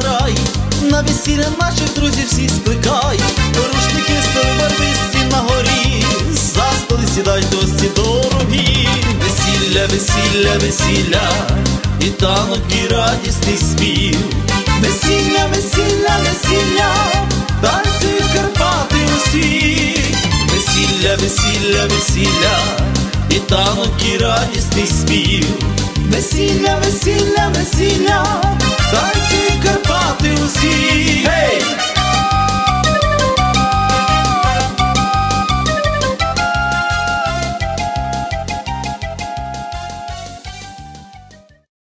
грай, на весілля наших друзів всіх скликай, рушники стовбарвисті на горі, за столи сідай гості дорогі, весілля, весілля, весілля, і танок, і радісний спів, весілля, весілля, весілля, танцюють Карпати усі, весілля, весілля, весілля, і танок, і радісний спів.